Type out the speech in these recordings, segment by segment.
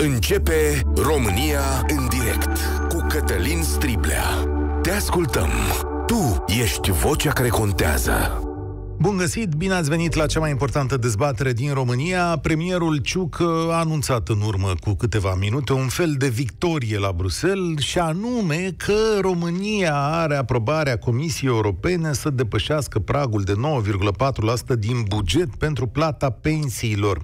Începe România în direct cu Cătălin Striblea. Te ascultăm. Tu ești vocea care contează. Bun găsit, bine ați venit la cea mai importantă dezbatere din România. Premierul Ciuc a anunțat în urmă cu câteva minute un fel de victorie la Bruxelles și anume că România are aprobarea Comisiei Europene să depășească pragul de 9,4% din buget pentru plata pensiilor.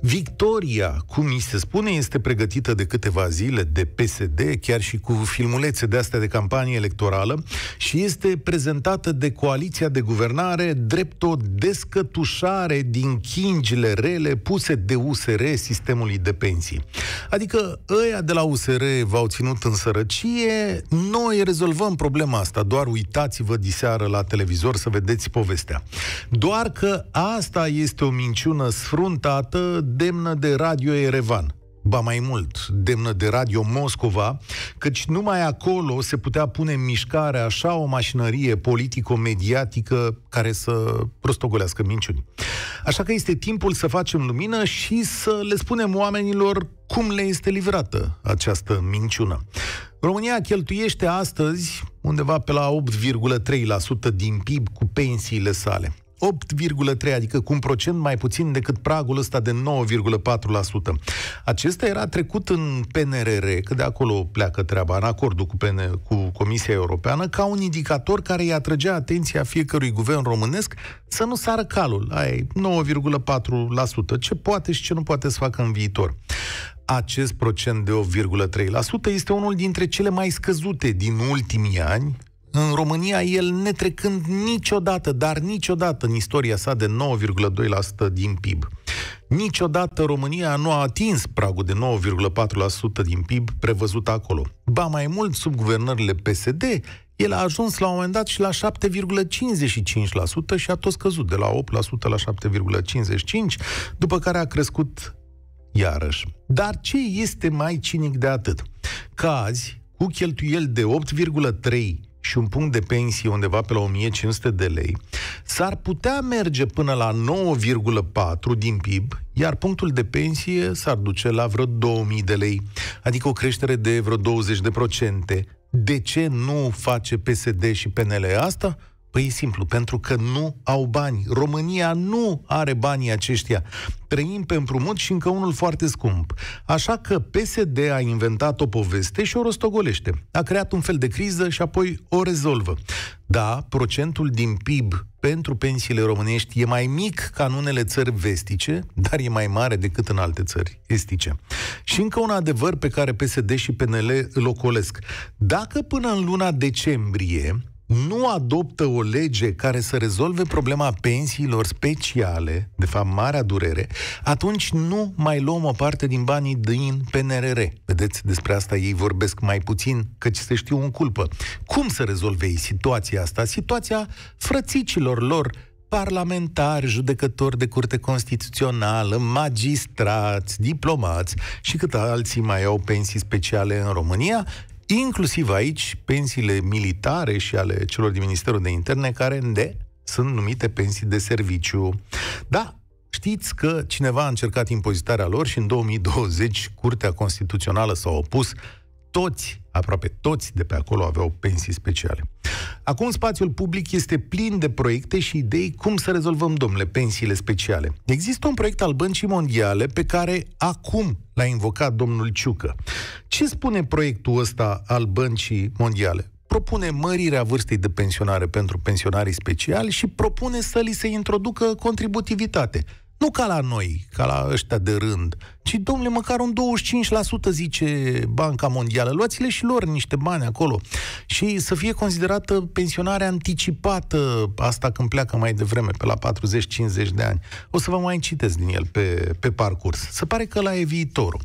Victoria, cum mi se spune, este pregătită de câteva zile de PSD, chiar și cu filmulețe de astea de campanie electorală și este prezentată de coaliția de guvernare drept drept o descătușare din chingile rele puse de USR sistemului de pensii. Adică ăia de la USR v-au ținut în sărăcie, noi rezolvăm problema asta, doar uitați-vă diseară la televizor să vedeți povestea. Doar că asta este o minciună sfruntată demnă de Radio Erevan ba mai mult, demnă de Radio Moscova, căci numai acolo se putea pune în mișcare așa o mașinărie politico-mediatică care să prostogolească minciuni. Așa că este timpul să facem lumină și să le spunem oamenilor cum le este livrată această minciună. România cheltuiește astăzi undeva pe la 8,3% din PIB cu pensiile sale. 8,3, adică cu un procent mai puțin decât pragul ăsta de 9,4%. Acesta era trecut în PNRR, că de acolo pleacă treaba, în acordul cu, PN, cu Comisia Europeană, ca un indicator care îi atrăgea atenția fiecărui guvern românesc să nu sară calul. Ai 9,4%. Ce poate și ce nu poate să facă în viitor acest procent de 8,3% este unul dintre cele mai scăzute din ultimii ani în România, el netrecând niciodată, dar niciodată în istoria sa de 9,2% din PIB. Niciodată România nu a atins pragul de 9,4% din PIB prevăzut acolo. Ba mai mult, sub guvernările PSD, el a ajuns la un moment dat și la 7,55% și a tot scăzut de la 8% la 7,55%, după care a crescut iarăși. Dar ce este mai cinic de atât? Că azi, cu cheltuieli de 8,3 și un punct de pensie undeva pe la 1500 de lei, s-ar putea merge până la 9,4 din PIB, iar punctul de pensie s-ar duce la vreo 2000 de lei, adică o creștere de vreo 20 de procente. De ce nu face PSD și PNL asta? Păi e simplu, pentru că nu au bani. România nu are banii aceștia. Trăim pe împrumut și încă unul foarte scump. Așa că PSD a inventat o poveste și o rostogolește. A creat un fel de criză și apoi o rezolvă. Da, procentul din PIB pentru pensiile românești e mai mic ca în unele țări vestice, dar e mai mare decât în alte țări estice. Și încă un adevăr pe care PSD și PNL îl ocolesc. Dacă până în luna decembrie nu adoptă o lege care să rezolve problema pensiilor speciale, de fapt marea durere, atunci nu mai luăm o parte din banii din PNRR. Vedeți, despre asta ei vorbesc mai puțin, căci se știu în culpă. Cum să rezolve ei situația asta? Situația frățicilor lor, parlamentari, judecători de curte constituțională, magistrați, diplomați și cât alții mai au pensii speciale în România inclusiv aici pensiile militare și ale celor din Ministerul de Interne, care de sunt numite pensii de serviciu. Da, știți că cineva a încercat impozitarea lor și în 2020 Curtea Constituțională s-a opus toți, aproape toți de pe acolo aveau pensii speciale. Acum spațiul public este plin de proiecte și idei cum să rezolvăm, domnule, pensiile speciale. Există un proiect al Băncii Mondiale pe care acum l-a invocat domnul Ciucă. Ce spune proiectul ăsta al Băncii Mondiale? propune mărirea vârstei de pensionare pentru pensionarii speciali și propune să li se introducă contributivitate. Nu ca la noi, ca la ăștia de rând, ci, domnule, măcar un 25% zice Banca Mondială. Luați-le și lor niște bani acolo. Și să fie considerată pensionare anticipată, asta când pleacă mai devreme, pe la 40-50 de ani. O să vă mai citesc din el pe, pe parcurs. Se pare că la e viitorul.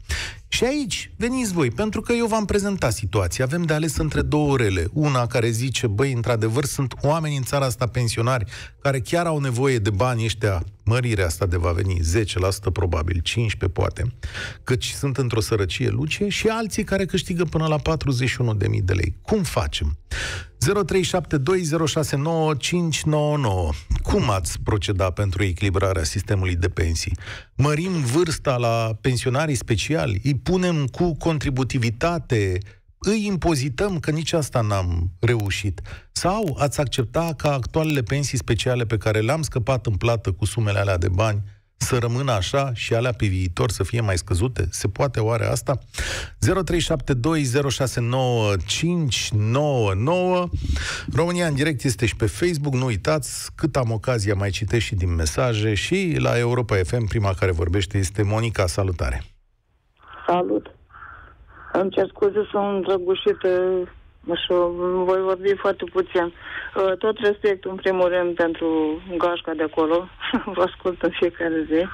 Și aici veniți voi, pentru că eu v-am prezentat situația. Avem de ales între două orele. Una care zice, băi, într-adevăr, sunt oameni în țara asta pensionari care chiar au nevoie de bani ăștia. Mărirea asta de va veni 10% probabil, 15 poate, căci sunt într-o sărăcie lucie și alții care câștigă până la 41.000 de lei. Cum facem? Cum ați proceda pentru echilibrarea sistemului de pensii? Mărim vârsta la pensionarii speciali? Îi punem cu contributivitate? Îi impozităm că nici asta n-am reușit? Sau ați accepta ca actualele pensii speciale pe care le-am scăpat în plată cu sumele alea de bani să rămână așa și alea pe viitor să fie mai scăzute? Se poate oare asta? 0372069599 România în direct este și pe Facebook, nu uitați, cât am ocazia mai citesc și din mesaje și la Europa FM, prima care vorbește este Monica, salutare! Salut! Îmi cer scuze, sunt răgușită și voi vorbi foarte puțin. Uh, tot respect, în primul rând, pentru gașca de acolo. Vă ascult în fiecare zi.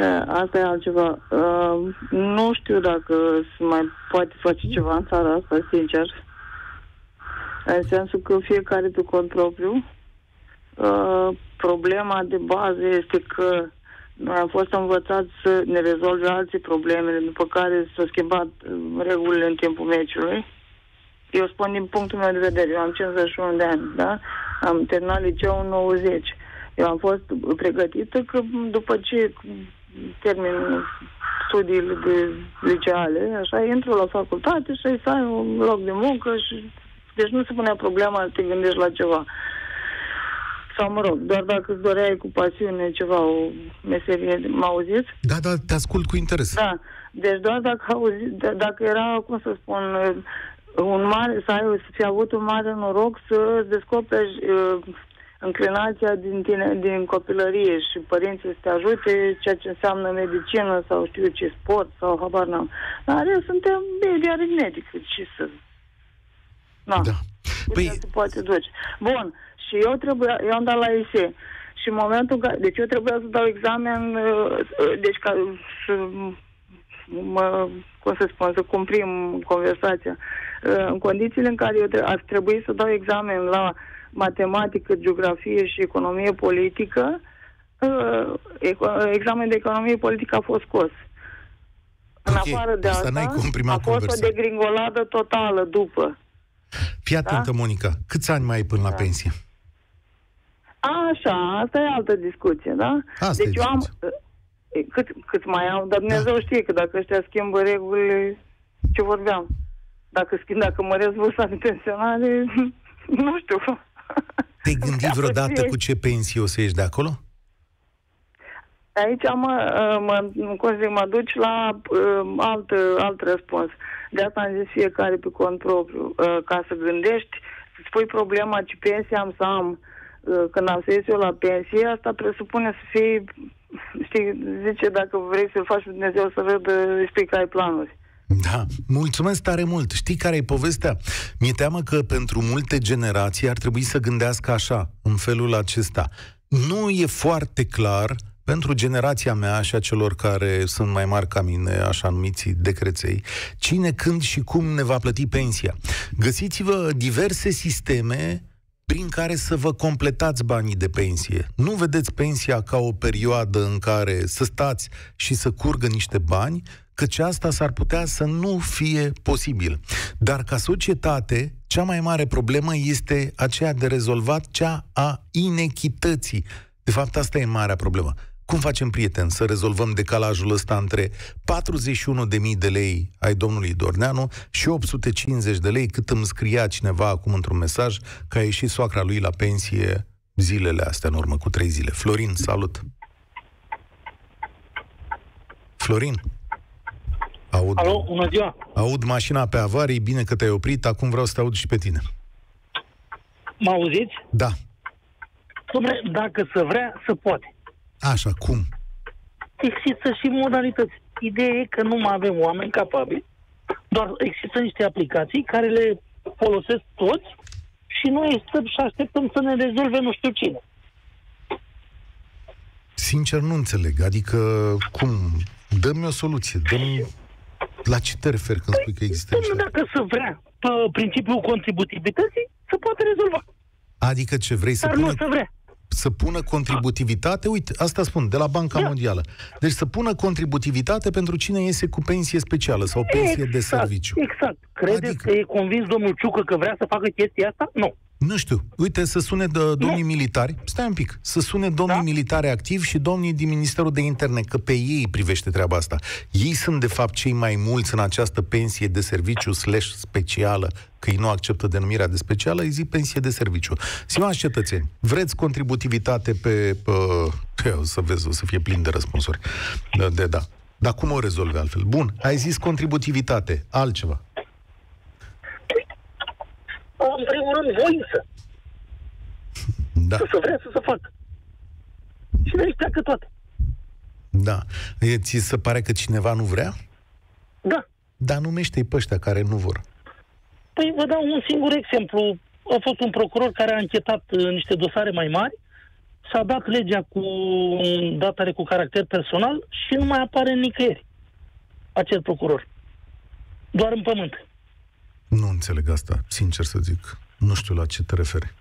Uh, asta e altceva. Uh, nu știu dacă se mai poate face ceva în țara asta, sincer. În sensul că fiecare pe cont propriu. Problema de bază este că noi am fost învățați să ne rezolve alții problemele, după care s-au schimbat regulile în timpul meciului eu spun din punctul meu de vedere, eu am 51 de ani, da? Am terminat liceul în 90. Eu am fost pregătită că după ce termin studiile de liceale, așa, intru la facultate și să ai un loc de muncă și deci nu se punea problema să te gândești la ceva. Sau, mă rog, doar dacă îți doreai cu pasiune ceva, o meserie, mă auziți? Da, da, te ascult cu interes. Da, deci doar dacă, auzi, dacă era, cum să spun, un mare, să, ai, să fi avut un mare noroc să descoperi uh, înclinația din, tine, din copilărie și părinții să te ajute ceea ce înseamnă medicină sau știu ce sport sau habar n-am. Dar eu suntem baby aritmetic, ce să... Na, da. Păi... se poate duce. Bun, și eu trebuia, eu am dat la ISE și în momentul în care, deci eu trebuia să dau examen, uh, uh, deci ca să mă, cum să spun, să cumprim conversația. Uh, în condițiile în care eu ar trebui să dau examen la matematică, geografie și economie politică, uh, examen de economie politică a fost scos. În okay. afară de asta, asta a fost conversa. o degringoladă totală după. Fii atentă, da? Monica. Câți ani mai ai până da. la pensie? Așa, asta e altă discuție, da? Asta deci eu am... Cât, cât mai am, dar Dumnezeu da. știe că dacă ăștia schimbă regulile, ce vorbeam? Dacă schimb, dacă măresc vârsta de pensionare, nu știu. Te-ai gândit vreodată cu ce pensie o să ieși de acolo? Aici mă, mă, mă, mă duci la uh, alt, alt răspuns. De asta am zis fiecare pe cont propriu. Uh, ca să gândești, să spui problema ce pensie am să am uh, când am să ies eu la pensie, asta presupune să fii, știi, zice, dacă vrei să faci Dumnezeu să vedă, spui că ai planuri. Da, mulțumesc tare mult. Știi care e povestea? Mi-e teamă că pentru multe generații ar trebui să gândească așa, în felul acesta. Nu e foarte clar pentru generația mea și a celor care sunt mai mari ca mine, așa numiți decreței, cine, când și cum ne va plăti pensia. Găsiți-vă diverse sisteme prin care să vă completați banii de pensie. Nu vedeți pensia ca o perioadă în care să stați și să curgă niște bani, căci asta s-ar putea să nu fie posibil. Dar ca societate, cea mai mare problemă este aceea de rezolvat, cea a inechității. De fapt, asta e marea problemă. Cum facem, prieten, să rezolvăm decalajul ăsta între 41.000 de lei ai domnului Dorneanu și 850 de lei, cât îmi scria cineva acum într-un mesaj că a ieșit soacra lui la pensie zilele astea, în urmă cu trei zile. Florin, salut! Florin? Aud, Alo, bună ziua! Aud mașina pe avarii, bine că te-ai oprit, acum vreau să te aud și pe tine. Mă auziți? Da. Dom'le, dacă să vrea, să poate. Așa, cum? Există și modalități. Ideea e că nu mai avem oameni capabili, doar există niște aplicații care le folosesc toți și noi stăm și așteptăm să ne rezolve nu știu cine. Sincer, nu înțeleg. Adică, cum? Dă-mi o soluție. Dă-mi la ce te referi când spui că există niște... Dacă să vrea pe principiul contributivității, se poate rezolva. Adică ce vrei să Dar pune... nu să vrea. să pună contributivitate, uite, asta spun, de la Banca Da. Mondială. Deci să pună contributivitate pentru cine iese cu pensie specială sau pensie de serviciu. Exact. Credeți Adică- că e convins domnul Ciucă că vrea să facă chestia asta? Nu. Nu știu. Uite, să sune de domnii militari, stai un pic, să sune domnii Da? militari activi și domnii din Ministerul de Interne, că pe ei privește treaba asta. Ei sunt, de fapt, cei mai mulți în această pensie de serviciu slash specială, că ei nu acceptă denumirea de specială, îi zic pensie de serviciu. Stimați cetățeni, vreți contributivitate pe... pe o să vezi, o să fie plin de răspunsuri. De, de da. Dar cum o rezolve altfel? Bun, ai zis contributivitate, altceva. În primul rând, voință. Da, Să se vrea să se facă. Și de aici pleacă toate. da. E, ți se pare că cineva nu vrea? Da. Dar numește-i pe ăștia care nu vor. Păi vă dau un singur exemplu. A fost un procuror care a închetat uh, niște dosare mai mari, s-a dat legea cu datare cu caracter personal și nu mai apare nicăieri acel procuror. Doar în pământ. Nu înțeleg asta, sincer să zic. Nu știu la ce te referi.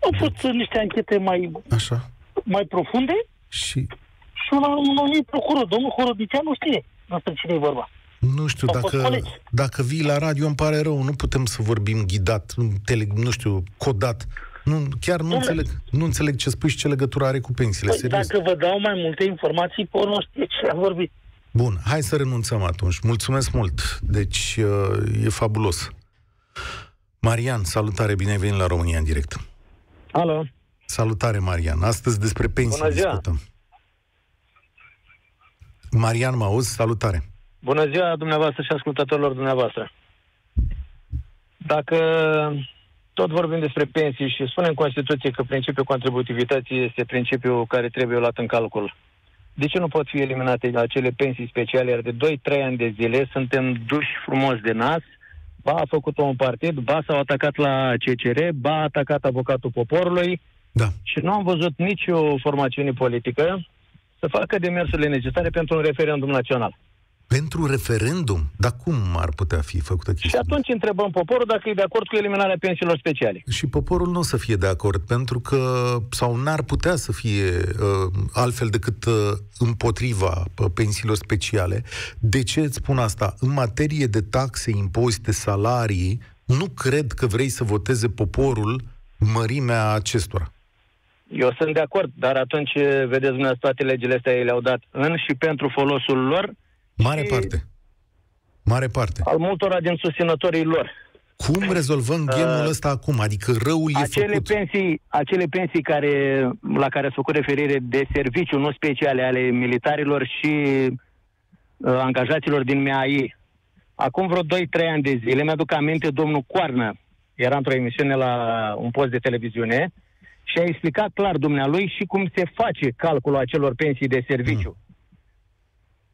Au fost uh, niște anchete mai, Așa? mai profunde Și și un, un anumit procuror, domnul Horodicianu, știe despre cine e vorba. nu știu, Au fost dacă, colegi. dacă vii la radio, îmi pare rău, nu putem să vorbim ghidat, tele, nu știu, codat. Nu, chiar nu Dom'le. înțeleg, nu înțeleg ce spui și ce legătură are cu pensiile, Păi, serios. dacă vă dau mai multe informații, pe urmă știe ce a vorbit. Bun, hai să renunțăm atunci. Mulțumesc mult. Deci, uh, e fabulos. Marian, salutare, bine ai venit la România în direct. Alo, Salutare, Marian. Astăzi despre pensii Bună ziua. discutăm. Marian, mă auzi? Salutare. bună ziua dumneavoastră și ascultătorilor dumneavoastră. Dacă tot vorbim despre pensii și spunem în Constituție că principiul contributivității este principiul care trebuie luat în calcul, de ce nu pot fi eliminate acele pensii speciale? Iar de 2-3 ani de zile suntem duși frumos de nas, ba a făcut un partid, ba s-au atacat la CCR, ba a atacat avocatul poporului, Da. și nu am văzut nicio formațiune politică să facă demersurile necesare pentru un referendum național. Pentru referendum? Dar cum ar putea fi făcută Și chestia? atunci întrebăm poporul dacă e de acord cu eliminarea pensiilor speciale. Și poporul nu o să fie de acord, pentru că, sau n-ar putea să fie uh, altfel decât uh, împotriva uh, pensiilor speciale. De ce îți spun asta? În materie de taxe, impozite, salarii, nu cred că vrei să voteze poporul mărimea acestora. Eu sunt de acord, dar atunci, vedeți dumneavoastră, toate legile astea ei le-au dat în și pentru folosul lor, Mare Și- parte. Mare parte. al multora din susținătorii lor. Cum rezolvăm gemul ăsta acum? Adică răul e Acele făcut. pensii, acele pensii care, la care ați făcut referire de serviciu, nu speciale, ale militarilor și uh, angajaților din MAI. Acum vreo 2-3 ani de zile, mi-aduc aminte, domnul Coarnă era într-o emisiune la un post de televiziune și a explicat clar dumnealui și cum se face calculul acelor pensii de serviciu.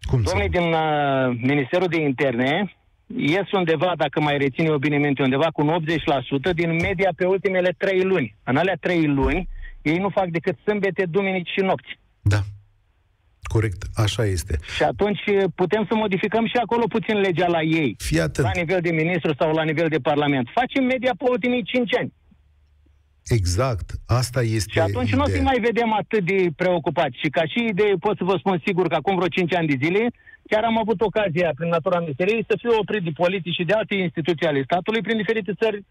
Cum să... Domnii din uh, Ministerul de Interne ies undeva, dacă mai reține eu bine minte, undeva cu un 80% din media pe ultimele trei luni. În alea trei luni, ei nu fac decât sâmbete, duminici și nopți. Da. Corect, așa este. Și atunci uh, putem să modificăm și acolo puțin legea la ei, Fii atent. la nivel de ministru sau la nivel de parlament. Facem media pe ultimii cinci ani. Exact. Asta este Și atunci nu o să ideea. mai vedem atât de preocupați. Și ca și idee pot să vă spun sigur că acum vreo 5 ani de zile chiar am avut ocazia prin natura meseriei să fiu oprit de poliții și de alte instituții ale statului prin diferite țări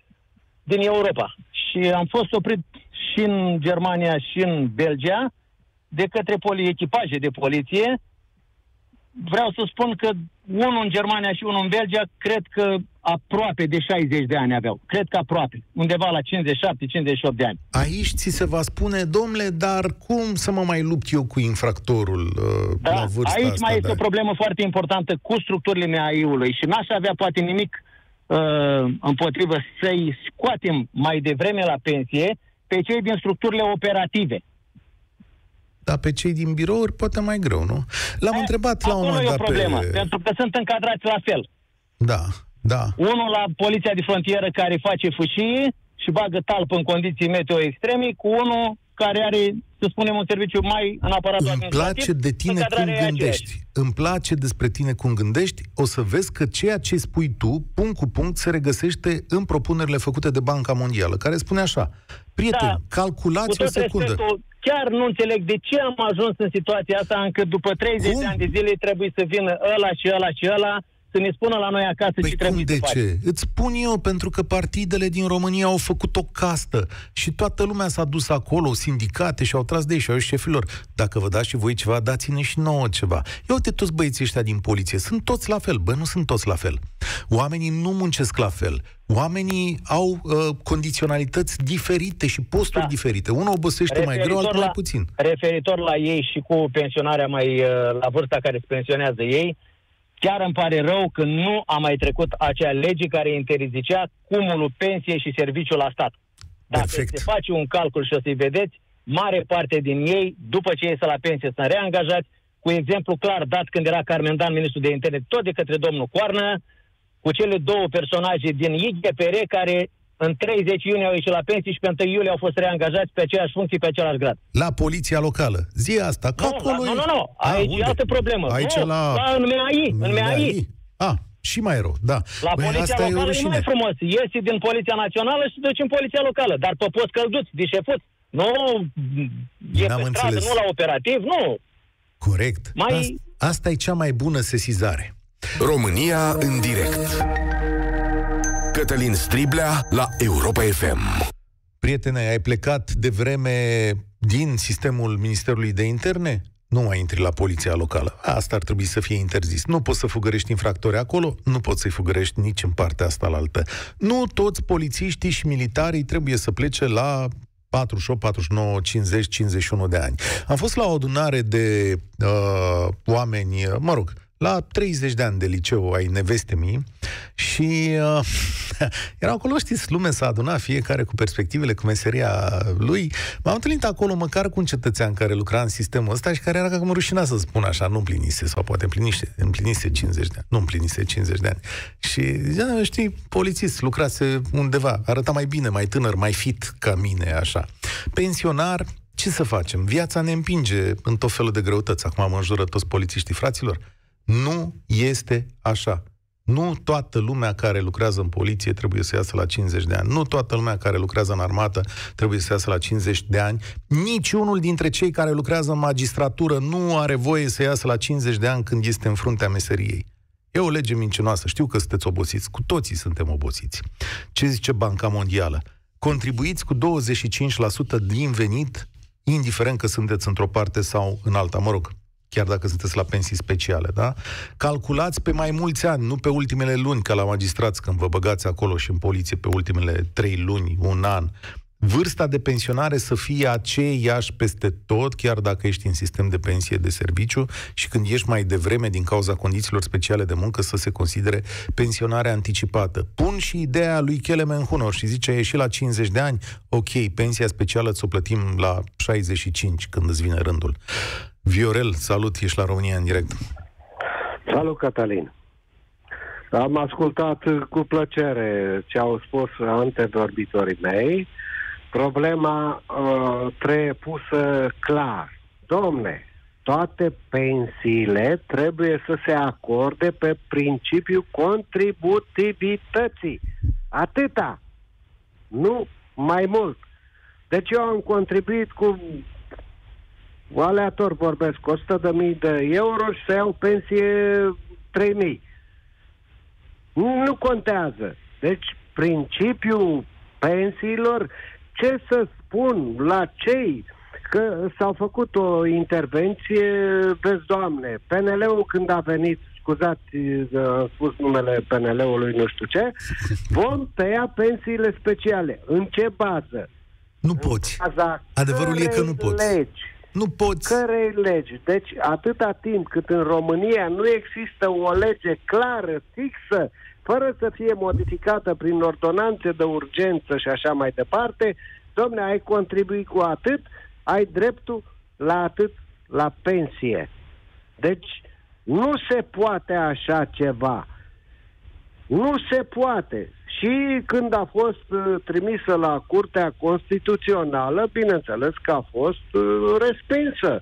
din Europa. Și am fost oprit și în Germania și în Belgia de către poli- echipaje de poliție. Vreau să spun că unul în Germania și unul în Belgia cred că aproape de 60 de ani aveau. Cred că aproape. Undeva la 57-58 de ani. Aici ți se va spune, domnule, dar cum să mă mai lupt eu cu infractorul uh, Da, la vârsta aici asta? mai este da. o problemă foarte importantă cu structurile MAI-ului și n-aș avea poate nimic uh, împotrivă să-i scoatem mai devreme la pensie pe cei din structurile operative. Dar pe cei din birouri poate mai greu, nu? L-am E, întrebat la un Acolo moment e o dat problemă, pe... pentru că sunt încadrați la fel. Da, da. Unul la poliția de frontieră care face fâșie și bagă talpă în condiții meteo extreme, cu unul care are, să spunem, un serviciu mai în aparatul Îmi administrativ. place de tine cum încadrarea e aceeași. gândești. Îmi place despre tine cum gândești. O să vezi că ceea ce spui tu, punct cu punct, se regăsește în propunerile făcute de Banca Mondială, care spune așa. Prieten, Da. calculați Cu o tot secundă. respectul, chiar nu înțeleg de ce am ajuns în situația asta încât după 30 Cum? de ani de zile trebuie să vină ăla și ăla și ăla să ne spună la noi acasă Păi ce cum trebuie de să facem. ce? Îți spun eu, pentru că partidele din România au făcut o castă și toată lumea s-a dus acolo, sindicate și au tras de ei și au zis șefilor, dacă vă dați și voi ceva, dați-ne și nouă ceva. Ia uite toți băieții ăștia din poliție, sunt toți la fel, bă, nu sunt toți la fel. Oamenii nu muncesc la fel. Oamenii au uh, condiționalități diferite și posturi Da. diferite. Unul obosește mai greu, altul mai puțin. referitor la ei și cu pensionarea mai uh, la vârsta care se pensionează ei, chiar îmi pare rău că nu a mai trecut acea lege care interzicea cumulul pensie și serviciu la stat. Dacă Perfect. se face un calcul și o să-i vedeți, mare parte din ei, după ce iese la pensie, sunt reangajați, cu exemplu clar dat când era Carmen Dan, ministrul de interne, tot de către domnul Coarnă, cu cele două personaje din IGPR care în 30 iunie au ieșit la pensie și pe 1 iulie au fost reangajați pe aceeași funcție, pe același grad. La poliția locală. Zi asta, că Nu, acolo la, e... nu, nu, nu. A, Aici unde? e altă problemă. Aici nu, la... la în MAI. În MAI. A, și mai rău, da. La Băi, poliția asta e o locală e rușine. mai frumos. Iesi din poliția națională și duci în poliția locală. Dar pe post călduți, dișefuți. Nu e N-am pe stradă, înțeles. nu la operativ, nu. Corect. Mai- Asta, asta e cea mai bună sesizare. România în direct. Cătălin Striblea la Europa FM. Prietene, ai plecat de vreme din sistemul Ministerului de Interne? Nu mai intri la poliția locală. Asta ar trebui să fie interzis. Nu poți să fugărești infractori acolo, nu poți să-i fugărești nici în partea asta la altă. Nu toți polițiștii și militarii trebuie să plece la 48, 49, 50, 51 de ani. Am fost la o adunare de uh, oameni, mă rog, la 30 de ani de liceu ai neveste mii și uh, erau acolo, știți, lume s-a adunat fiecare cu perspectivele, cu meseria lui. M-am întâlnit acolo măcar cu un cetățean care lucra în sistemul ăsta și care era cam rușinat să spun așa, nu împlinise, sau poate împlinise, împlinise 50 de ani, nu împlinise 50 de ani. Și zicea, știi, polițist, lucrase undeva, arăta mai bine, mai tânăr, mai fit ca mine, așa. Pensionar, ce să facem? Viața ne împinge în tot felul de greutăți. Acum mă înjură toți polițiștii, fraților. Nu este așa. Nu toată lumea care lucrează în poliție trebuie să iasă la 50 de ani. Nu toată lumea care lucrează în armată trebuie să iasă la 50 de ani. Nici unul dintre cei care lucrează în magistratură nu are voie să iasă la 50 de ani când este în fruntea meseriei. E o lege mincinoasă. Știu că sunteți obosiți. Cu toții suntem obosiți. Ce zice Banca Mondială? Contribuiți cu 25% din venit, indiferent că sunteți într-o parte sau în alta. Mă rog, chiar dacă sunteți la pensii speciale, da? Calculați pe mai mulți ani, nu pe ultimele luni, ca la magistrați, când vă băgați acolo și în poliție pe ultimele trei luni, un an. Vârsta de pensionare să fie aceeași peste tot, chiar dacă ești în sistem de pensie de serviciu și când ești mai devreme din cauza condițiilor speciale de muncă să se considere pensionare anticipată. Pun și ideea lui Kelemen Hunor și zice, a ieșit la 50 de ani, ok, pensia specială ți-o plătim la 65 când îți vine rândul. Viorel, salut, ești la România în direct. Salut, Cătălin. Am ascultat cu plăcere ce au spus antevorbitorii mei. Problema uh, trebuie pusă clar. Domne, toate pensiile trebuie să se acorde pe principiul contributivității. Atâta. Nu mai mult. Deci eu am contribuit cu aleator vorbesc, 100.000 de euro și să iau pensie 3.000. Nu contează. Deci, principiul pensiilor, ce să spun la cei că s-au făcut o intervenție, vezi, Doamne, PNL-ul când a venit, scuzați, am spus numele PNL-ului, nu știu ce, vom tăia pensiile speciale. În ce bază? Nu poți. Baza Adevărul e că nu cărei poți. Legi Nu poți. cărei legi. Deci, atâta timp cât în România nu există o lege clară, fixă, fără să fie modificată prin ordonanțe de urgență și așa mai departe, domne, ai contribuit cu atât, ai dreptul la atât la pensie. Deci, nu se poate așa ceva. Nu se poate. Și când a fost uh, trimisă la Curtea Constituțională, bineînțeles că a fost uh, respinsă.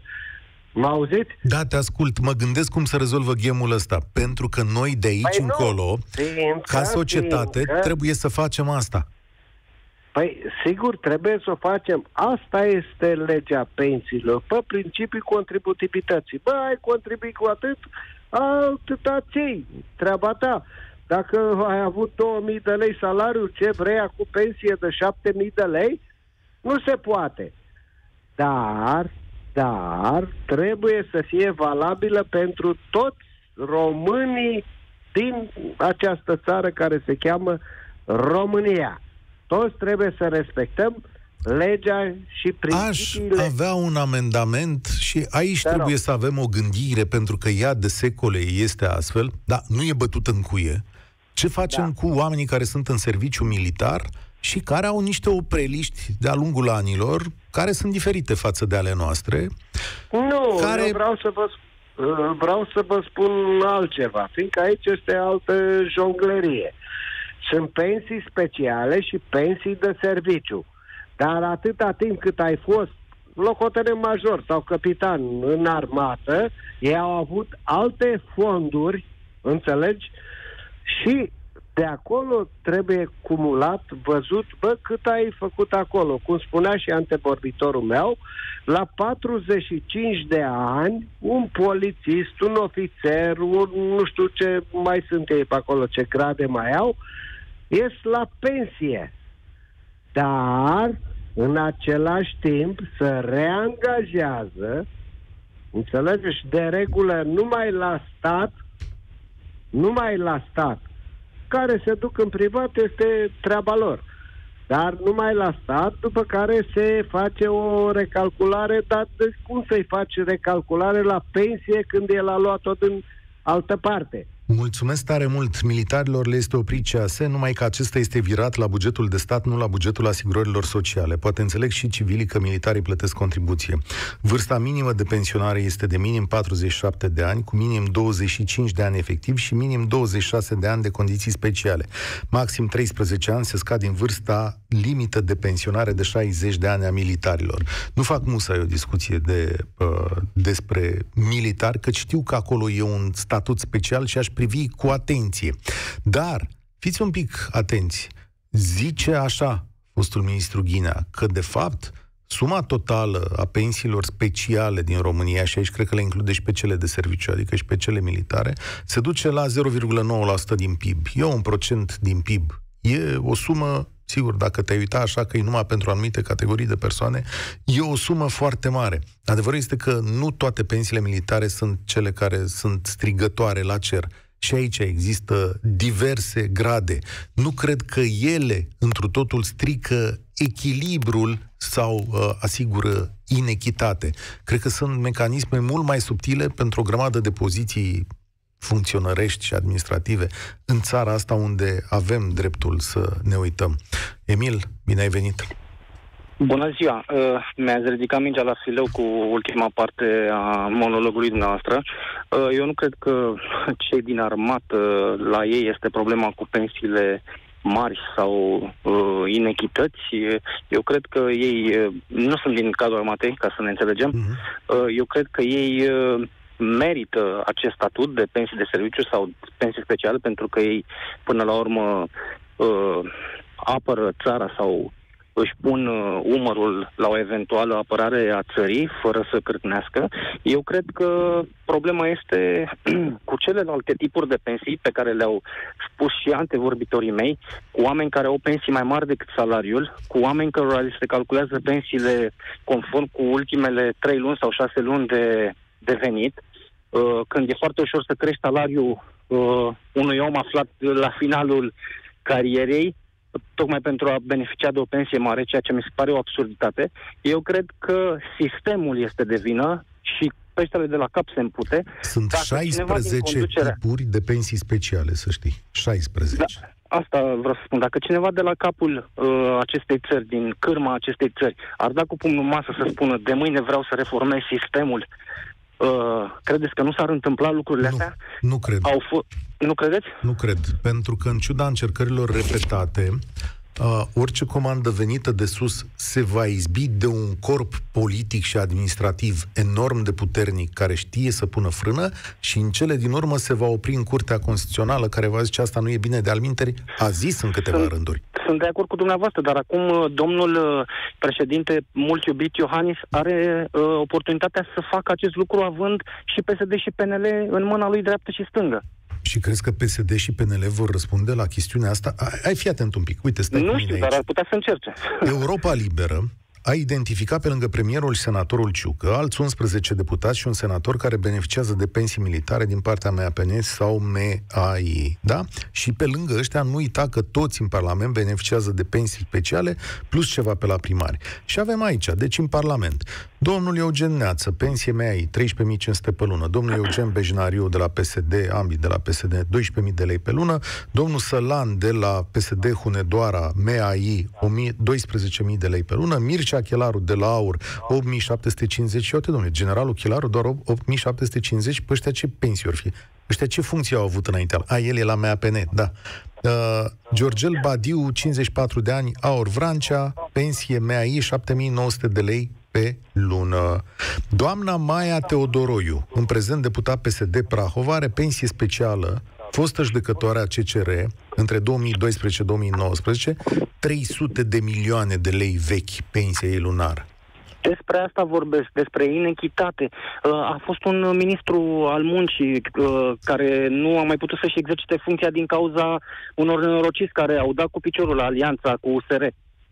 Mă auziți? Da, te ascult. Mă gândesc cum să rezolvă gemul ăsta. Pentru că noi de aici Păi nu. încolo, Fiindcă- ca societate, fiindcă- trebuie să facem asta. Păi, sigur, trebuie să o facem. Asta este legea pensiilor, pe principiul contributivității. Bă, ai contribuit cu atât, atâta ții, treaba ta. Dacă ai avut 2000 de lei salariu, ce vrei cu pensie de 7000 de lei? Nu se poate. Dar, dar, trebuie să fie valabilă pentru toți românii din această țară care se cheamă România. Toți trebuie să respectăm legea și principiile. Aș avea un amendament și aici Te trebuie rog. să avem o gândire, pentru că ea de secole este astfel, dar nu e bătut în cuie. Ce facem da. cu oamenii care sunt în serviciu militar și care au niște opreliști de-a lungul anilor, care sunt diferite față de ale noastre? Nu, care... eu vreau să vă vreau să vă spun altceva, fiindcă aici este altă jonglerie. Sunt pensii speciale și pensii de serviciu. Dar atâta timp cât ai fost locotenent major sau capitan în armată, ei au avut alte fonduri, înțelegi? Și de acolo trebuie cumulat, văzut, bă, cât ai făcut acolo. Cum spunea și antevorbitorul meu, la 45 de ani, un polițist, un ofițer, un nu știu ce mai sunt ei pe acolo, ce grade mai au, ies la pensie. Dar, în același timp, se reangajează, înțelegeți, de regulă numai la stat, numai la stat, care se duc în privat este treaba lor. Dar numai la stat, după care se face o recalculare, dar de cum să-i faci recalculare la pensie când el a luat-o din altă parte? Mulțumesc tare mult. Militarilor le este oprit CAS, numai că acesta este virat la bugetul de stat, nu la bugetul asigurărilor sociale. Poate înțeleg și civilii că militarii plătesc contribuție. Vârsta minimă de pensionare este de minim 47 de ani, cu minim 25 de ani efectiv și minim 26 de ani de condiții speciale. Maxim 13 ani se scad din vârsta limită de pensionare de 60 de ani a militarilor. Nu fac musai o discuție de, uh, despre militari, că știu că acolo e un statut special și aș privi cu atenție. Dar, fiți un pic atenți, zice așa fostul ministru Ghinea, că de fapt suma totală a pensiilor speciale din România, și aici cred că le include și pe cele de serviciu, adică și pe cele militare, se duce la 0,9% din PIB. E un procent din PIB. E o sumă Sigur, dacă te-ai uita așa că e numai pentru anumite categorii de persoane, e o sumă foarte mare. Adevărul este că nu toate pensiile militare sunt cele care sunt strigătoare la cer. Și aici există diverse grade. Nu cred că ele, întru totul, strică echilibrul sau uh, asigură inechitate. Cred că sunt mecanisme mult mai subtile pentru o grămadă de poziții funcționărești și administrative în țara asta unde avem dreptul să ne uităm. Emil, bine ai venit! Bună ziua! Uh, mi-ați ridicat mingea la fileu cu ultima parte a monologului dumneavoastră. Uh, eu nu cred că cei din armată, la ei este problema cu pensiile mari sau uh, inechități. Eu cred că ei uh, nu sunt din cadrul armatei, ca să ne înțelegem. Uh-huh. Uh, eu cred că ei uh, merită acest statut de pensii de serviciu sau pensii speciale pentru că ei, până la urmă, uh, apără țara sau își pun uh, umărul la o eventuală apărare a țării, fără să cârtnească. Eu cred că problema este cu celelalte tipuri de pensii pe care le-au spus și antevorbitorii mei, cu oameni care au pensii mai mari decât salariul, cu oameni care se calculează pensiile conform cu ultimele trei luni sau șase luni de, de venit, uh, când e foarte ușor să crești salariul uh, unui om aflat la finalul carierei, tocmai pentru a beneficia de o pensie mare, ceea ce mi se pare o absurditate. Eu cred că sistemul este de vină și peștele de la cap se împute. Sunt 16 conducere... tipuri de pensii speciale, să știi. 16. Da, asta vreau să spun. Dacă cineva de la capul uh, acestei țări, din cârma acestei țări, ar da cu pumnul masă să spună de mâine vreau să reformez sistemul Uh, credeți că nu s-ar întâmpla lucrurile nu, astea? Nu cred. Au f- nu credeți? Nu cred, pentru că în ciuda încercărilor repetate, uh, orice comandă venită de sus se va izbi de un corp politic și administrativ enorm de puternic care știe să pună frână și în cele din urmă se va opri în Curtea Constituțională care va zice asta nu e bine de alminteri, a zis în câteva Sunt- rânduri. Sunt de acord cu dumneavoastră, dar acum uh, domnul uh, președinte mult iubit Iohannis are uh, oportunitatea să facă acest lucru având și PSD și PNL în mâna lui dreaptă și stângă. Și crezi că PSD și PNL vor răspunde la chestiunea asta? Ai, ai fi atent un pic. Uite, stai cu nu mine știu, aici. dar ar putea să încerce. Europa Liberă a identificat pe lângă premierul și senatorul Ciucă alți 11 deputați și un senator care beneficiază de pensii militare din partea MAPN sau MEAI. Da? Și pe lângă ăștia nu uita că toți în Parlament beneficiază de pensii speciale plus ceva pe la primari. Și avem aici, deci în Parlament, domnul Eugen Neață, pensie MEAI, 13.500 pe lună, domnul Eugen Bejnariu de la PSD, ambii de la PSD, 12.000 de lei pe lună, domnul Sălan de la PSD Hunedoara, MEAI, 12.000 de lei pe lună, Mircea Chelaru de la AUR, 8.750 și uite, domnule, generalul Chelaru doar 8.750, pe ăștia ce pensii or fi? Ăștia ce funcție au avut înainte? A, el e la MAPN, da. Uh, Georgel Badiu, 54 de ani, Aur Vrancea, pensie MAI, 7900 de lei pe lună. Doamna Maia Teodoroiu, în prezent deputat PSD Prahova, are pensie specială, fostă judecătoare a CCR, între 2012-2019, 300 de milioane de lei vechi pensia ei lunară. Despre asta vorbesc, despre inechitate. Uh, A fost un ministru al muncii uh, care nu a mai putut să-și exercite funcția din cauza unor nenorociți care au dat cu piciorul la alianța cu USR,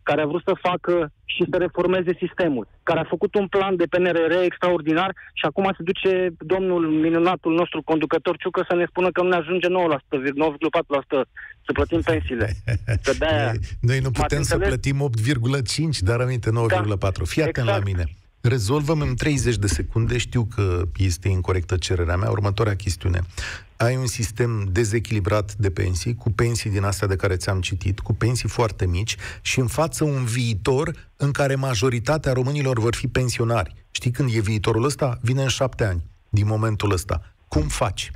care a vrut să facă și să reformeze sistemul, care a făcut un plan de PNRR extraordinar și acum se duce domnul minunatul nostru conducător Ciucă să ne spună că nu ne ajunge 9%, 9,4% să plătim pensiile. Că de-aia Noi, noi nu m-ați putem să înțeles? plătim 8,5, dar aminte 9,4. Fii atent exact. la mine. Rezolvăm în 30 de secunde, știu că este incorrectă cererea mea. Următoarea chestiune. Ai un sistem dezechilibrat de pensii, cu pensii din astea de care ți-am citit, cu pensii foarte mici și în față un viitor în care majoritatea românilor vor fi pensionari. Știi când e viitorul ăsta? Vine în șapte ani, din momentul ăsta. Cum faci?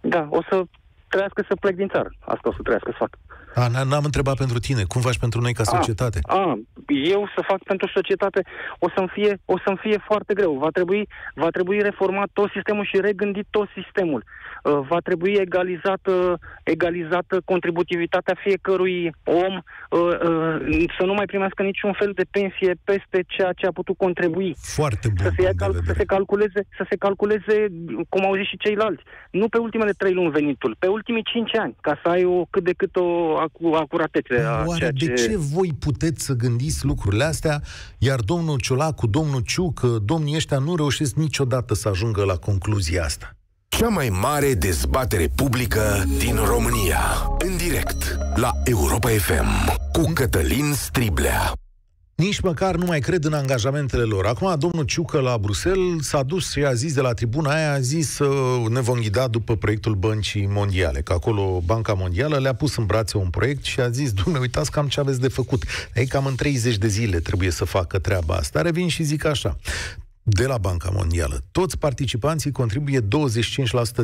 Da, o să trăiască să plec din țară. Asta o să trăiască să fac. A, n- n-am întrebat pentru tine. Cum faci pentru noi ca societate? A, a, eu să fac pentru societate o să-mi fie, o să-mi fie foarte greu. Va trebui, va trebui reformat tot sistemul și regândit tot sistemul. Uh, va trebui egalizată, egalizată contributivitatea fiecărui om uh, uh, să nu mai primească niciun fel de pensie peste ceea ce a putut contribui. Foarte bun Să se, ia punct de cal- să vedere. se calculeze, să se calculeze, cum au zis și ceilalți, nu pe ultimele trei luni venitul, pe ultimii cinci ani, ca să ai o cât de cât o acu- acuratețe a Oare ceea de ce voi puteți să gândiți lucrurile astea, iar domnul Ciolacu, domnul Ciucă, domnii ăștia nu reușesc niciodată să ajungă la concluzia asta? Cea mai mare dezbatere publică din România. În direct la Europa FM cu Cătălin Striblea. Nici măcar nu mai cred în angajamentele lor. Acum, domnul Ciucă la Bruxelles s-a dus și a zis de la tribuna aia, a zis să ne vom ghida după proiectul Băncii Mondiale, că acolo Banca Mondială le-a pus în brațe un proiect și a zis, dumne, uitați cam ce aveți de făcut. Ei, cam în 30 de zile trebuie să facă treaba asta. Revin și zic așa, de la Banca Mondială. Toți participanții contribuie 25%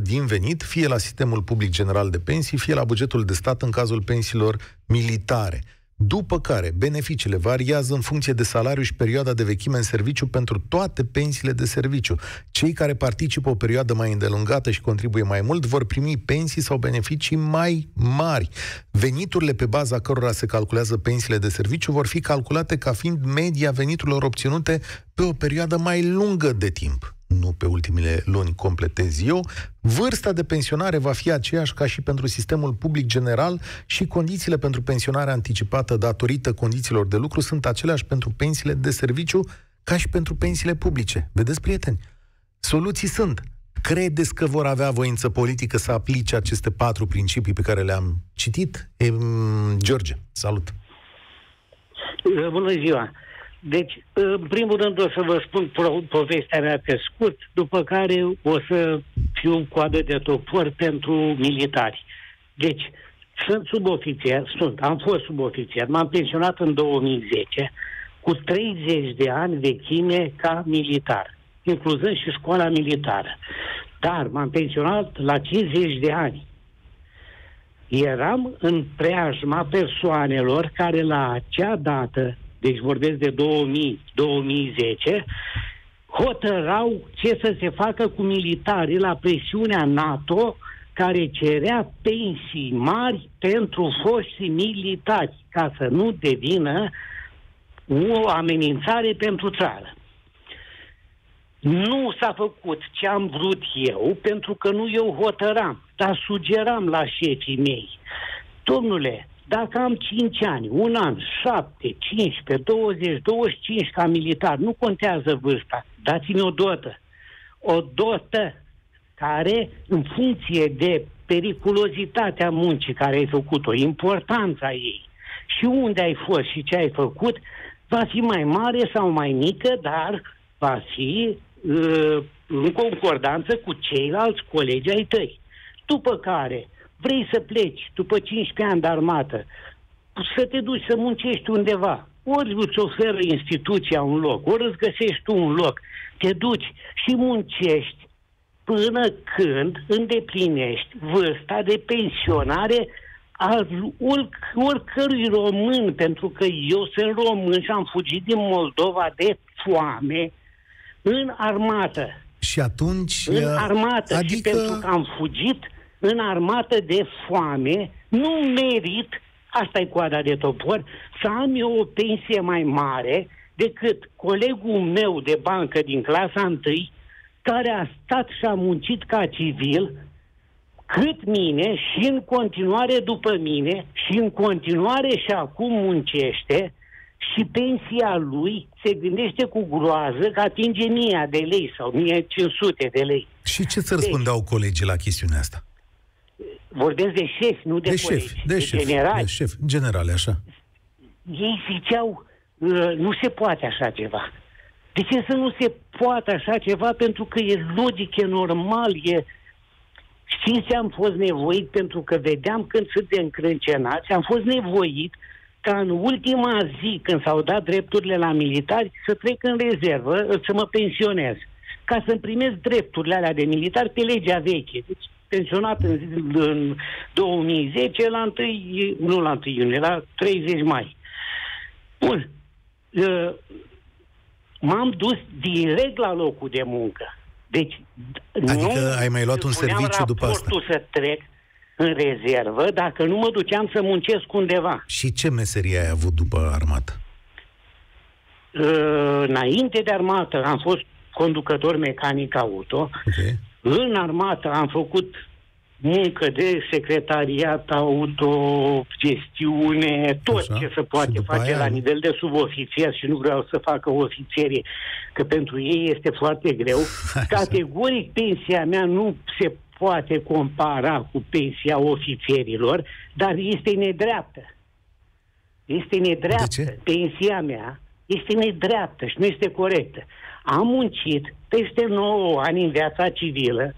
din venit, fie la sistemul public general de pensii, fie la bugetul de stat în cazul pensiilor militare. După care, beneficiile variază în funcție de salariu și perioada de vechime în serviciu pentru toate pensiile de serviciu. Cei care participă o perioadă mai îndelungată și contribuie mai mult vor primi pensii sau beneficii mai mari. Veniturile pe baza cărora se calculează pensiile de serviciu vor fi calculate ca fiind media veniturilor obținute pe o perioadă mai lungă de timp nu pe ultimele luni completez eu, vârsta de pensionare va fi aceeași ca și pentru sistemul public general și condițiile pentru pensionare anticipată datorită condițiilor de lucru sunt aceleași pentru pensiile de serviciu ca și pentru pensiile publice. Vedeți, prieteni? Soluții sunt. Credeți că vor avea voință politică să aplice aceste patru principii pe care le-am citit? E, George, salut! Bună ziua! Deci, în primul rând o să vă spun pro- povestea mea pe scurt, după care o să fiu în coadă de topor pentru militari. Deci, sunt subofițer, sunt, am fost subofițer, m-am pensionat în 2010 cu 30 de ani vechime ca militar, incluzând și școala militară. Dar m-am pensionat la 50 de ani. eram în preajma persoanelor care la acea dată, deci vorbesc de 2000-2010, hotărau ce să se facă cu militarii la presiunea NATO care cerea pensii mari pentru foștii militari, ca să nu devină o amenințare pentru țară. Nu s-a făcut ce am vrut eu, pentru că nu eu hotăram, dar sugeram la șefii mei. Domnule, dacă am 5 ani, un an, 7, 15, 20, 25 ca militar, nu contează vârsta, dați-mi o dotă. O dotă care, în funcție de periculozitatea muncii care ai făcut-o, importanța ei și unde ai fost și ce ai făcut, va fi mai mare sau mai mică, dar va fi uh, în concordanță cu ceilalți colegi ai tăi. După care vrei să pleci după 15 ani de armată, să te duci să muncești undeva, ori îți oferă instituția un loc, ori îți găsești tu un loc, te duci și muncești până când îndeplinești vârsta de pensionare al oricărui român, pentru că eu sunt român și am fugit din Moldova de foame în armată. Și atunci... În armată. Adică... Și pentru că am fugit în armată de foame, nu merit, asta e coada de topor, să am eu o pensie mai mare decât colegul meu de bancă din clasa 1 care a stat și a muncit ca civil cât mine și în continuare după mine și în continuare și acum muncește și pensia lui se gândește cu groază că atinge 1000 de lei sau 1500 de lei. Și ce să răspundeau deci, colegii la chestiunea asta? Vorbesc de șef, nu de, de colegi. Șef, de, de șef, generali. De șef, generale, așa. Ei ziceau, uh, nu se poate așa ceva. De ce să nu se poate așa ceva? Pentru că e logic, e normal, e... Știți ce am fost nevoit? Pentru că vedeam când sunt de încrâncenați, am fost nevoit ca în ultima zi, când s-au dat drepturile la militari, să trec în rezervă, să mă pensionez. Ca să-mi primesc drepturile alea de militari pe legea veche. Deci, pensionat în, în 2010 la 1, nu la 1 iunie, la 30 mai. Bun. Uh, m-am dus direct la locul de muncă. Deci, adică nu ai mai luat un serviciu după asta? să trec în rezervă dacă nu mă duceam să muncesc undeva. Și ce meserie ai avut după armată? Uh, înainte de armată am fost conducător mecanic auto. Okay. În armată am făcut muncă de secretariat, autogestiune, tot Așa. ce se poate face aia... la nivel de subofițer și nu vreau să facă ofițerii, că pentru ei este foarte greu. Așa. Categoric pensia mea nu se poate compara cu pensia ofițerilor, dar este nedreaptă. Este nedreaptă. Pensia mea este nedreaptă și nu este corectă. Am muncit peste 9 ani în viața civilă,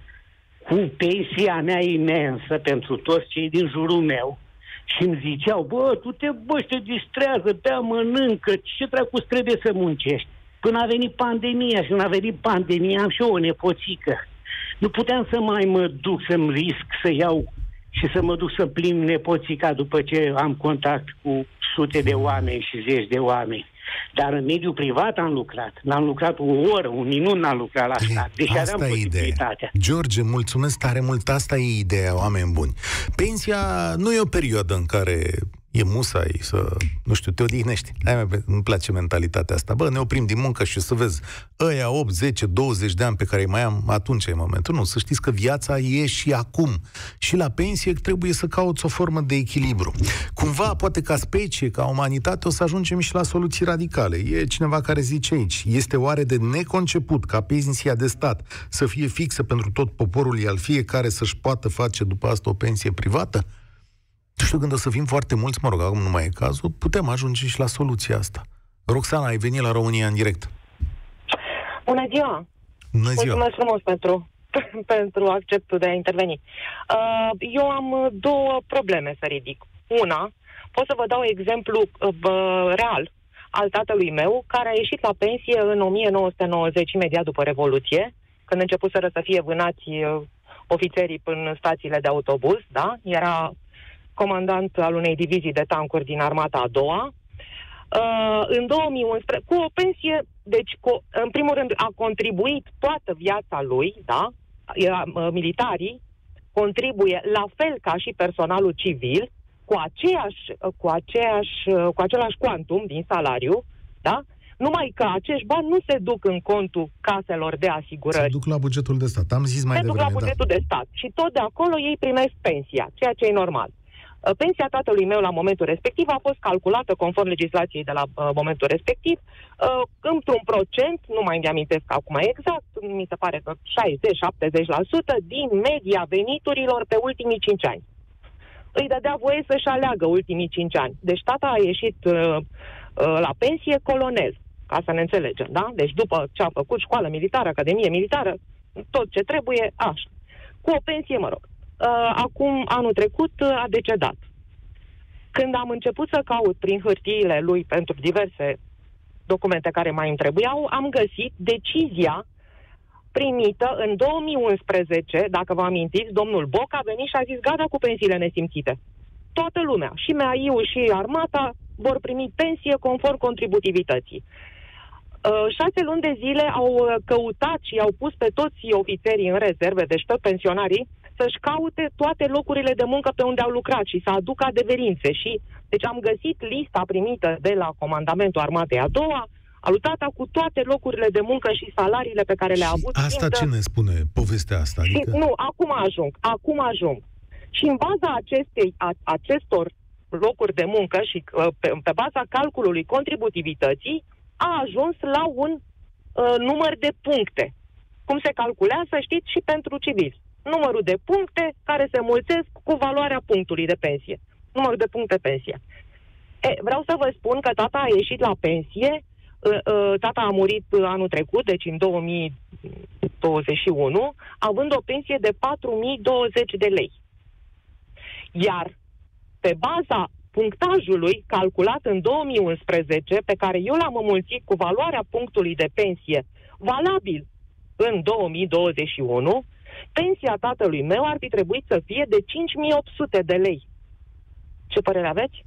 cu pensia mea imensă pentru toți cei din jurul meu și îmi ziceau, bă, tu te, bă, te distrează, bea, mănâncă, ce dracu trebuie să muncești? Până a venit pandemia și când a venit pandemia am și eu o nepoțică. Nu puteam să mai mă duc să-mi risc să iau și să mă duc să plimb nepoțica după ce am contact cu sute de oameni și zeci de oameni. Dar în mediul privat am lucrat. N-am lucrat o oră, un minut n-am lucrat la stat. Deci asta aveam posibilitatea. George, mulțumesc tare mult. Asta e ideea, oameni buni. Pensia nu e o perioadă în care e musai să, nu știu, te odihnești. Aia îmi place mentalitatea asta. Bă, ne oprim din muncă și să vezi ăia 8, 10, 20 de ani pe care îi mai am, atunci e momentul. Nu, să știți că viața e și acum. Și la pensie trebuie să cauți o formă de echilibru. Cumva, poate ca specie, ca umanitate, o să ajungem și la soluții radicale. E cineva care zice aici, este oare de neconceput ca pensia de stat să fie fixă pentru tot poporul, iar fiecare să-și poată face după asta o pensie privată? Știu când o să fim foarte mulți, mă rog, acum nu mai e cazul, putem ajunge și la soluția asta. Roxana, ai venit la România în direct. Bună ziua! Bună ziua! Mulțumesc frumos pentru, pentru acceptul de a interveni. Uh, eu am două probleme să ridic. Una, pot să vă dau exemplu uh, real al tatălui meu, care a ieșit la pensie în 1990, imediat după Revoluție, când începuseră să fie vânați uh, ofițerii în stațiile de autobuz, da? Era comandant al unei divizii de tancuri din armata a doua. Uh, în 2011, cu o pensie, deci cu, în primul rând a contribuit toată viața lui, da, era, uh, militarii, contribuie la fel ca și personalul civil, cu, aceeași, uh, cu, aceeași, uh, cu același quantum din salariu, da? Numai că acești bani nu se duc în contul caselor de asigurări. Se duc la bugetul de stat. Am zis mai se devreme, duc la bugetul da. de stat. Și tot de acolo ei primesc pensia, ceea ce e normal. Uh, pensia tatălui meu la momentul respectiv a fost calculată conform legislației de la uh, momentul respectiv uh, într-un procent, nu mai îmi amintesc acum exact, mi se pare că 60-70% din media veniturilor pe ultimii 5 ani. Îi dădea voie să-și aleagă ultimii 5 ani. Deci tata a ieșit uh, uh, la pensie colonel, ca să ne înțelegem, da? Deci după ce a făcut școală militară, academie militară, tot ce trebuie, așa. Cu o pensie, mă rog uh, acum, anul trecut, uh, a decedat. Când am început să caut prin hârtiile lui pentru diverse documente care mai îmi trebuiau, am găsit decizia primită în 2011, dacă vă amintiți, domnul Boc a venit și a zis gata cu pensiile nesimțite. Toată lumea, și MAI-ul și armata, vor primi pensie conform contributivității. Uh, șase luni de zile au uh, căutat și au pus pe toți ofițerii în rezerve, deci toți pensionarii, să-și caute toate locurile de muncă pe unde au lucrat și să aducă adeverințe. Și, deci am găsit lista primită de la Comandamentul Armatei a doua, alutata cu toate locurile de muncă și salariile pe care le-a avut. Asta ce ne spune povestea asta? Și, adică... Nu, acum ajung, acum ajung. Și în baza acestei, a, acestor locuri de muncă și uh, pe, pe baza calculului contributivității, a ajuns la un uh, număr de puncte. Cum se calculează, știți, și pentru civil numărul de puncte care se mulțesc cu valoarea punctului de pensie. Numărul de puncte pensie. E, vreau să vă spun că tata a ieșit la pensie, tata a murit anul trecut, deci în 2021, având o pensie de 4020 de lei. Iar pe baza punctajului calculat în 2011, pe care eu l-am înmulțit cu valoarea punctului de pensie valabil în 2021, pensia tatălui meu ar fi trebuit să fie de 5800 de lei. Ce părere aveți?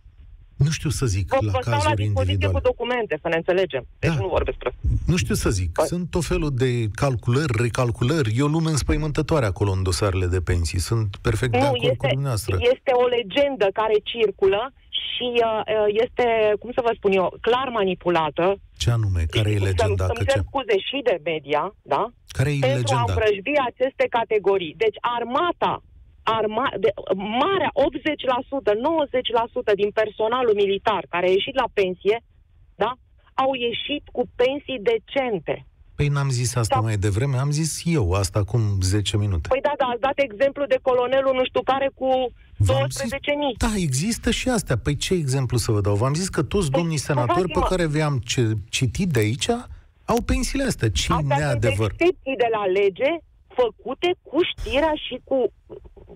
Nu știu să zic vă, la vă cazuri la dispoziție individuale. cu documente, să ne înțelegem. Deci da. nu vorbesc prost. Nu știu să zic. Păi... Sunt o felul de calculări, recalculări. E o lume înspăimântătoare acolo în dosarele de pensii. Sunt perfect nu, de acord este, cu dumneavoastră. este o legendă care circulă și uh, uh, este, cum să vă spun eu, clar manipulată. Ce anume? Care e legenda? Să-mi cer scuze și de media, da? Care e pentru legenda? a învrăjbi aceste categorii. Deci armata, arma, de, marea, 80%, 90% din personalul militar care a ieșit la pensie, da? Au ieșit cu pensii decente. Păi n-am zis asta da. mai devreme, am zis eu asta acum 10 minute. Păi da, da, ați dat exemplu de colonelul nu știu care cu 12.000. Da, există și astea. Păi ce exemplu să vă dau? V-am zis că toți păi, domnii senatori pe care vi-am citit de aici au pensiile astea. Ce Astea neadevăr? sunt excepții de la lege făcute cu știrea și cu...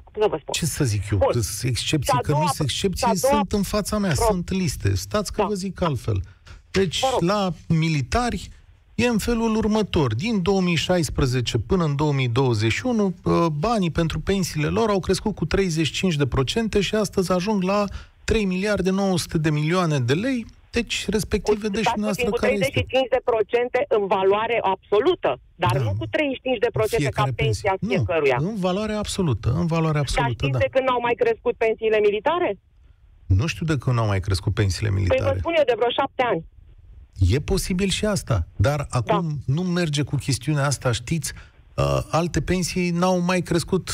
Cum vă spun? Ce să zic eu? Bun. Excepții, că nu sunt excepții, doua... sunt în fața mea, Pro... sunt liste. Stați că da. vă zic altfel. Deci, la militari, e în felul următor. Din 2016 până în 2021, uh, banii pentru pensiile lor au crescut cu 35% și astăzi ajung la 3 miliarde 900 de milioane de lei, deci, respectiv, vedeți și noastră cu care 35 de procente în valoare absolută, dar da. nu cu 35 de procente ca pensia nu, fiecăruia. în valoare absolută, în valoare absolută, Dar știți da. de când au mai crescut pensiile militare? Nu știu de când au mai crescut pensiile militare. Păi vă spun eu de vreo șapte ani. E posibil și asta, dar acum da. nu merge cu chestiunea asta, știți, uh, alte pensii n-au mai crescut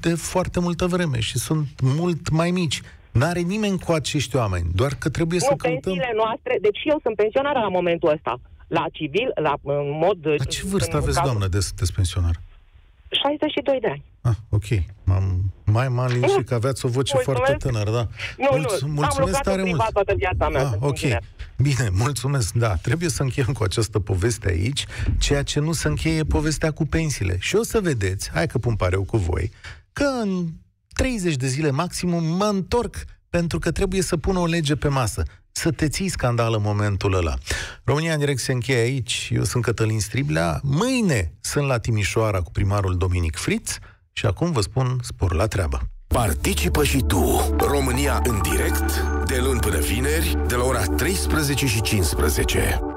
de foarte multă vreme și sunt mult mai mici. N-are nimeni cu acești oameni, doar că trebuie nu, să căutăm... pensiile noastre, deci eu sunt pensionară la momentul ăsta. La civil, la în mod... La ce vârstă aveți, cazul... doamnă, de sunteți pensionar? 62 de ani. Ah, ok. M-am, mai m-am liniștit că aveați o voce mulțumesc. foarte tânără, da. Nu, Mulț- nu, mulțumesc am tare mult. toată viața mea. Ah, ok. Bine, mulțumesc. Da, trebuie să încheiem cu această poveste aici, ceea ce nu se încheie povestea cu pensiile. Și o să vedeți, hai că pun pareu cu voi, că în 30 de zile maximum mă întorc pentru că trebuie să pun o lege pe masă. Să te ții scandal în momentul ăla. România în direct se încheie aici. Eu sunt Cătălin Striblea. Mâine sunt la Timișoara cu primarul Dominic Fritz și acum vă spun spor la treabă. Participă și tu. România în direct, de luni până vineri, de la ora 13 și 15.